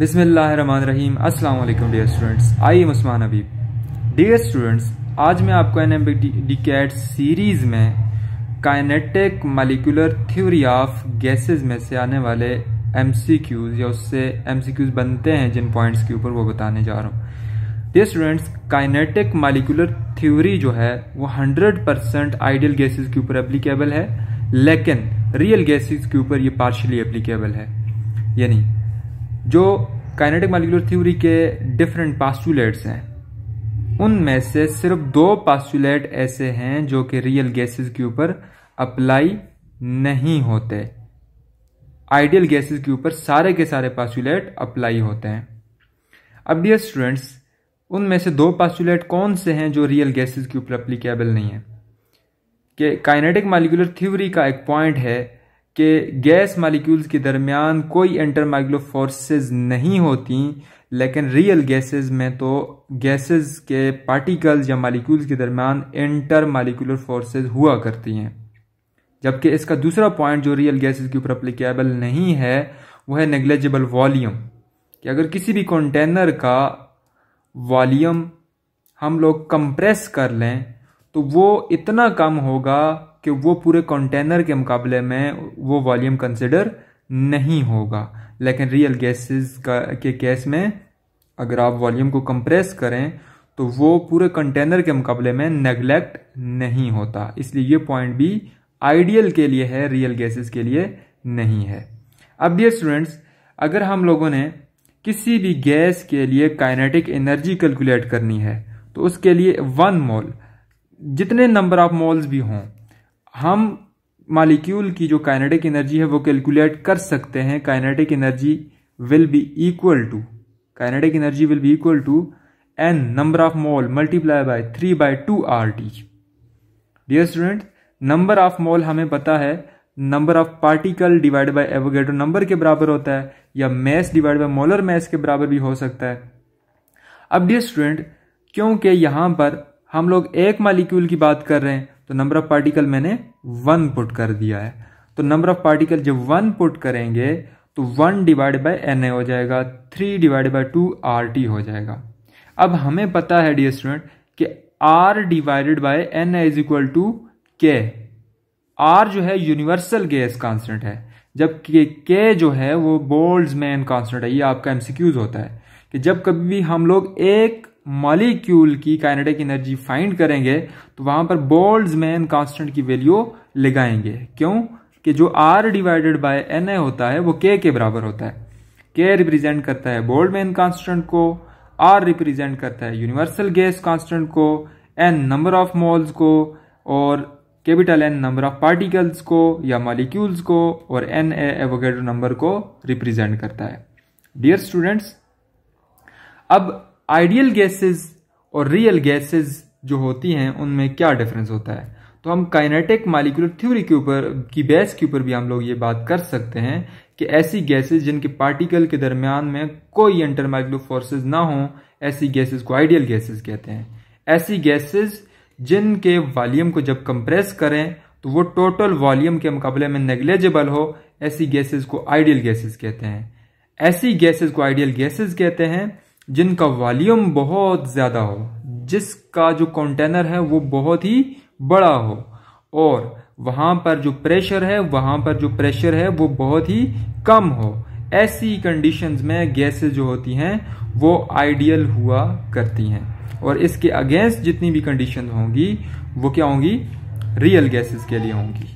अस्सलाम वालेकुम dear students. I am Usman Habib dear students, आज मैं आपको एन एम कैट सीरीज़ में kinetic molecular theory of gases में से आने वाले एमसीक्यूज या उससे एमसीक्यूज बनते हैं, जिन पॉइंट्स के ऊपर वो बताने जा रहा हूँ। Dear students kinetic molecular theory जो है, वो 100 परसेंट आइडियल गैसेज के ऊपर एप्लीकेबल है, लेकिन रियल गैसेज के ऊपर ये पार्शली एप्लीकेबल है। यानी जो काइनेटिक मालिकुलर थ्योरी के डिफरेंट पास्टुलेट्स हैं, उनमें से सिर्फ़ दो पास्टुलेट ऐसे हैं जो कि रियल गैसेस के ऊपर अप्लाई नहीं होते। आइडियल गैसेस के ऊपर सारे के सारे पास्टुलेट अप्लाई होते हैं। अब डियर स्टूडेंट्स उनमें से दो पास्टुलेट कौन से हैं जो रियल गैसेस के ऊपर अप्लीकेबल नहीं है? कि काइनेटिक मालिकुलर थ्योरी का एक पॉइंट है कि गैस मालिक्यूल्स के दरमियान कोई इंटर फोर्सेस नहीं होती, लेकिन रियल गैसेस में तो गैसेस के पार्टिकल्स या मालिक्यूल्स के दरमियान इंटर मालिकुलर फोर्सेस हुआ करती हैं। जबकि इसका दूसरा पॉइंट जो रियल गैसेस के ऊपर अप्लीकेबल नहीं है, वो है नेग्लेजिबल वॉल्यूम कि अगर किसी भी कंटेनर का वॉल्यूम हम लोग कंप्रेस कर लें तो वो इतना कम होगा कि वो पूरे कंटेनर के मुकाबले में वो वॉल्यूम कंसिडर नहीं होगा। लेकिन रियल गैसेस का, के केस में अगर आप वॉल्यूम को कंप्रेस करें तो वो पूरे कंटेनर के मुकाबले में नेग्लेक्ट नहीं होता। इसलिए ये पॉइंट भी आइडियल के लिए है रियल गैसेस के लिए नहीं है। अब डियर स्टूडेंट्स अगर हम लोगों ने किसी भी गैस के लिए काइनेटिक एनर्जी कैलकुलेट करनी है तो उसके लिए वन मोल जितने नंबर ऑफ़ मोल्स भी हों, हम मालिक्यूल की जो काइनेटिक एनर्जी है वो कैलकुलेट कर सकते हैं kinetic energy will be equal to kinetic energy will be equal to n number of mole multiply by three by two R T dear student number of mole हमें पता है number of particle divide by Avogadro number के बराबर होता है, या mass divide by molar mass के बराबर भी हो सकता है। अब डियर स्टूडेंट क्योंकि यहाँ पर हम लोग एक मालिक्यूल की बात कर रहे हैं तो नंबर ऑफ़ पार्टिकल मैंने वन पुट कर दिया है। तो नंबर ऑफ़ पार्टिकल जब वन पुट करेंगे तो वन डिवाइड बाय NA हो जाएगा three divide by two R T हो जाएगा। अब हमें पता है डियर स्टूडेंट कि R divided by N is equal to k R जो है यूनिवर्सल गैस कांस्टेंट है। जबकि के जो है, वो बोल्ड मैन कांस्टेंट है, ये आपका एमसीक्यूज होता है। कि जब कभी भी हम लोग एक मॉलिक्यूल की काइनेटिक एनर्जी फाइंड करेंगे तो वहाँ पर बोल्ड मैन कांस्टेंट की वैल्यू लगाएँगे। क्यों? कि जो R divided by N A होता है, वो के के बराबर होता है। के रिप्रेजेंट करता है बोल्ड मैन कांस्टेंट को आर रिप्रेजेंट करता है यूनिवर्सल गैस कांस्टेंट को एन नंबर ऑफ़ मॉल्स को, और capital N number of particles को या मॉलिक्यूल्स को, और एन ए एवोगेड्रो नंबर को रिप्रेजेंट करता है। डियर स्टूडेंट्स अब आइडियल गैसेस और रियल गैसेस जो होती हैं, उनमें क्या डिफरेंस होता है? तो हम काइनेटिक मालिकुलर थ्योरी के ऊपर, की बेस के ऊपर भी हम लोग ये बात कर सकते हैं कि ऐसी गैसेस जिनके पार्टिकल के दरमियान में कोई इंटरमाइक्रो फोर्सेज ना हो, ऐसी गैसेस को आइडियल गैसेस कहते हैं। ऐसी गैसेस जिनके वॉल्यूम को जब कंप्रेस करें तो वो टोटल वॉल्यूम के मुकाबले में नेग्लेजिबल हो, ऐसी गैसेस को आइडियल गैसेस कहते हैं। ऐसी गैसेस को आइडियल गैसेस कहते हैं जिनका वॉल्यूम बहुत ज़्यादा हो, जिसका जो कंटेनर है वो बहुत ही बड़ा हो, और वहाँ पर जो प्रेशर है, वहाँ पर जो प्रेशर है वो बहुत ही कम हो। ऐसी कंडीशंस में गैसेस जो होती हैं, वो आइडियल हुआ करती हैं। और इसके अगेंस्ट जितनी भी कंडीशन होंगी, वो क्या होंगी? रियल गैसेस के लिए होंगी।